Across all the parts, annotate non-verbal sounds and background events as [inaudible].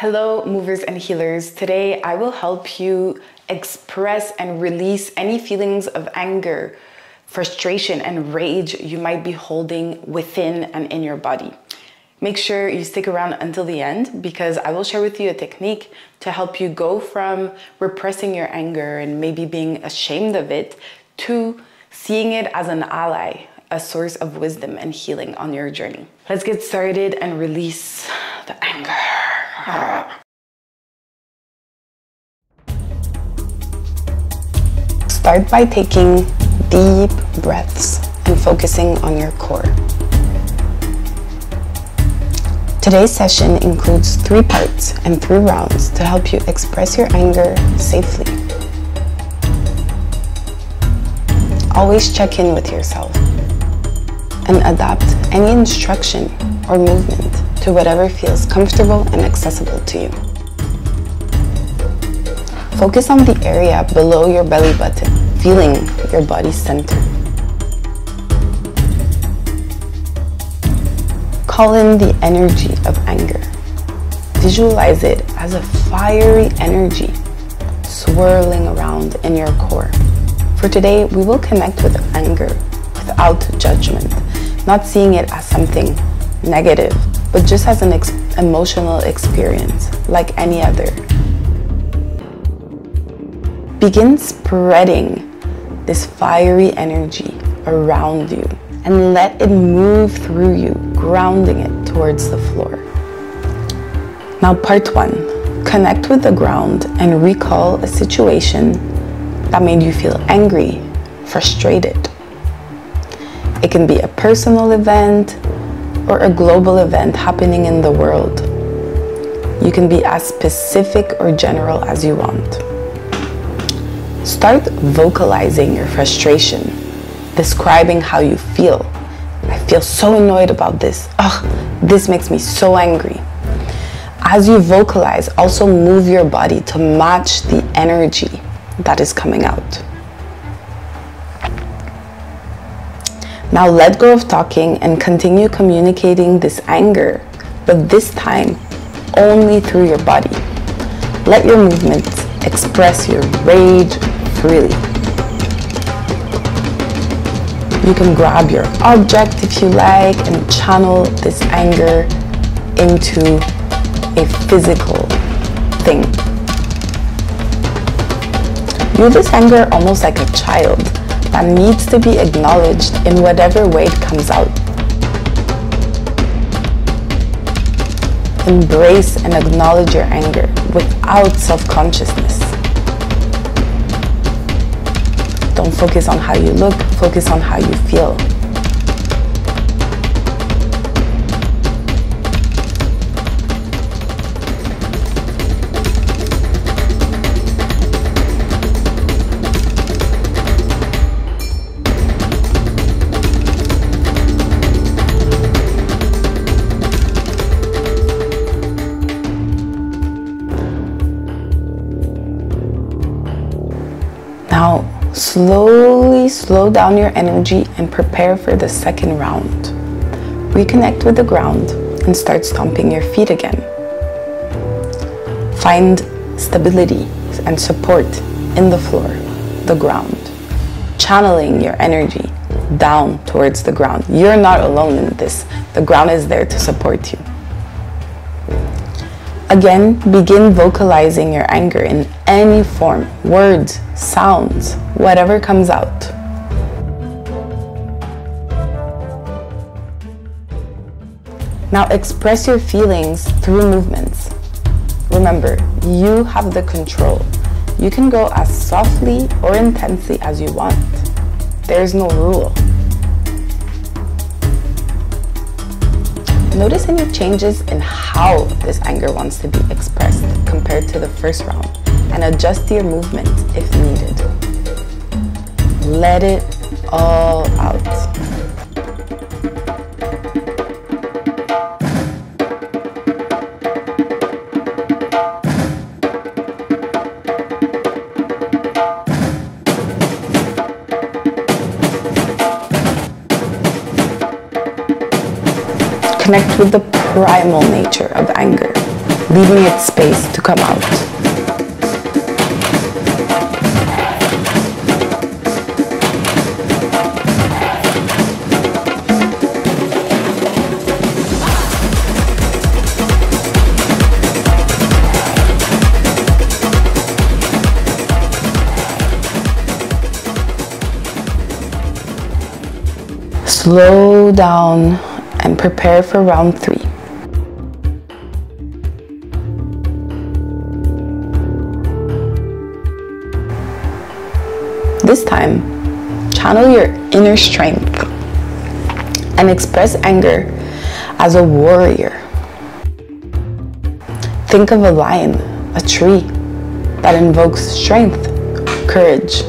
Hello, movers and healers. Today I will help you express and release any feelings of anger, frustration, and rage you might be holding within and in your body. Make sure you stick around until the end because I will share with you a technique to help you go from repressing your anger and maybe being ashamed of it to seeing it as an ally, a source of wisdom and healing on your journey. Let's get started and release the anger. Start by taking deep breaths and focusing on your core. Today's session includes three parts and three rounds to help you express your anger safely. Always check in with yourself and adapt any instruction or movement to whatever feels comfortable and accessible to you. Focus on the area below your belly button, feeling your body center. Call in the energy of anger. Visualize it as a fiery energy swirling around in your core. For today, we will connect with anger without judgment, not seeing it as something negative, but just as an ex emotional experience like any other. Begin spreading this fiery energy around you and let it move through you, grounding it towards the floor. Now, part one connect with the ground and recall a situation that made you feel angry, frustrated. It can be a personal event, or a global event happening in the world. You can be as specific or general as you want. Start vocalizing your frustration, describing how you feel. I feel so annoyed about this. Ugh, this makes me so angry. As you vocalize, also move your body to match the energy that is coming out. Now let go of talking and continue communicating this anger, but this time only through your body. Let your movements express your rage freely. You can grab your object if you like and channel this anger into a physical thing. View this anger almost like a child that needs to be acknowledged in whatever way it comes out. Embrace and acknowledge your anger without self-consciousness. Don't focus on how you look, focus on how you feel. Now, slowly slow down your energy and prepare for the second round. Reconnect with the ground and start stomping your feet again. Find stability and support in the floor, the ground, channeling your energy down towards the ground. You're not alone in this. The ground is there to support you. Again, begin vocalizing your anger in any form, words, sounds, whatever comes out. Now express your feelings through movements. Remember, you have the control. You can go as softly or intensely as you want. There's no rule. Notice any changes in how this anger wants to be expressed compared to the first round and adjust your movement if needed. Let it all out. Connect with the primal nature of anger. leaving it space to come out. slow down and prepare for round three. This time, channel your inner strength and express anger as a warrior. Think of a lion, a tree that invokes strength, courage.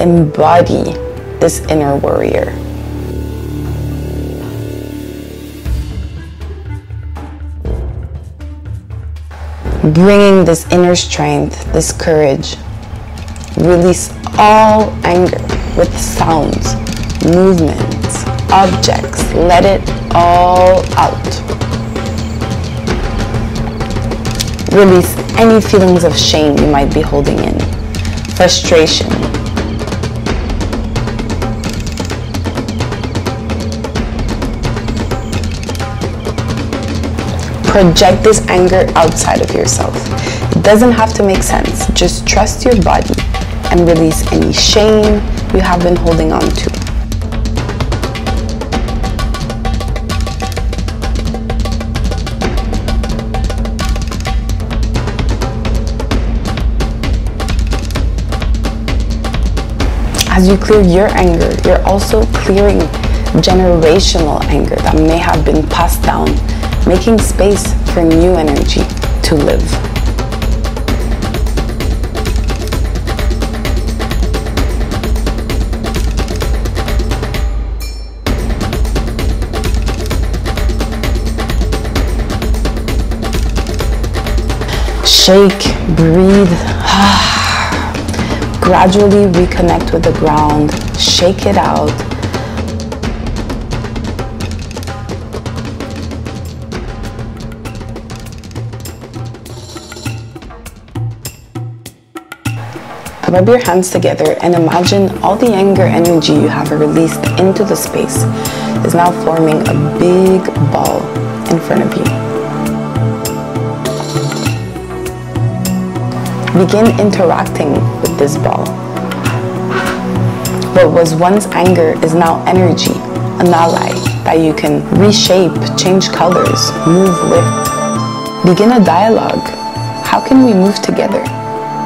Embody this inner warrior. Bringing this inner strength, this courage, release all anger with sounds, movements, objects. Let it all out. Release any feelings of shame you might be holding in, frustration, project this anger outside of yourself. It doesn't have to make sense. Just trust your body and release any shame you have been holding on to. As you clear your anger, you're also clearing generational anger that may have been passed down making space for new energy to live. Shake, breathe, [sighs] gradually reconnect with the ground, shake it out, Rub your hands together and imagine all the anger energy you have released into the space is now forming a big ball in front of you. Begin interacting with this ball. What was once anger is now energy, an ally that you can reshape, change colors, move with. Begin a dialogue. How can we move together?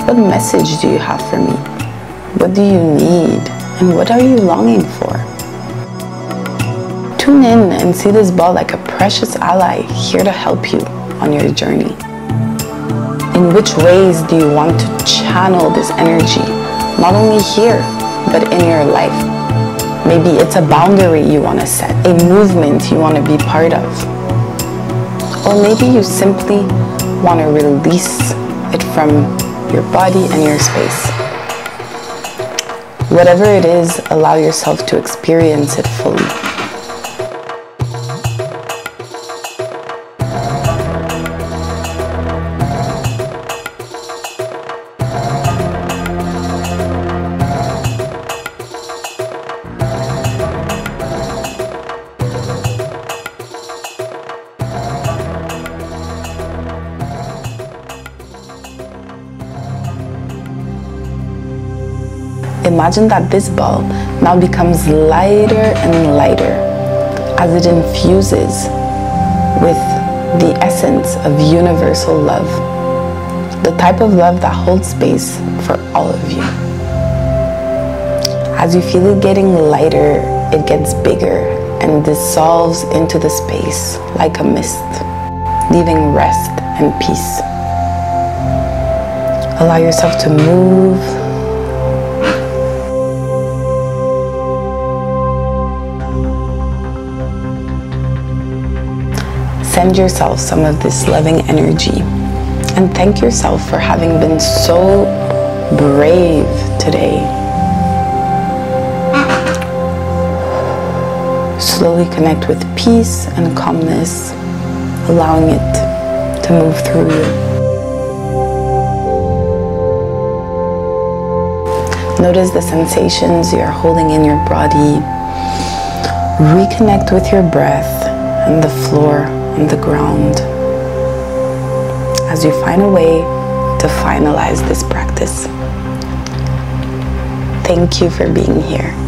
What message do you have for me? What do you need? And what are you longing for? Tune in and see this ball like a precious ally here to help you on your journey. In which ways do you want to channel this energy? Not only here, but in your life. Maybe it's a boundary you want to set, a movement you want to be part of. Or maybe you simply want to release it from your body, and your space. Whatever it is, allow yourself to experience it fully. Imagine that this ball now becomes lighter and lighter as it infuses with the essence of universal love, the type of love that holds space for all of you. As you feel it getting lighter, it gets bigger and dissolves into the space like a mist, leaving rest and peace. Allow yourself to move Send yourself some of this loving energy and thank yourself for having been so brave today. Slowly connect with peace and calmness allowing it to move through you. Notice the sensations you're holding in your body. Reconnect with your breath and the floor and the ground as you find a way to finalize this practice. Thank you for being here.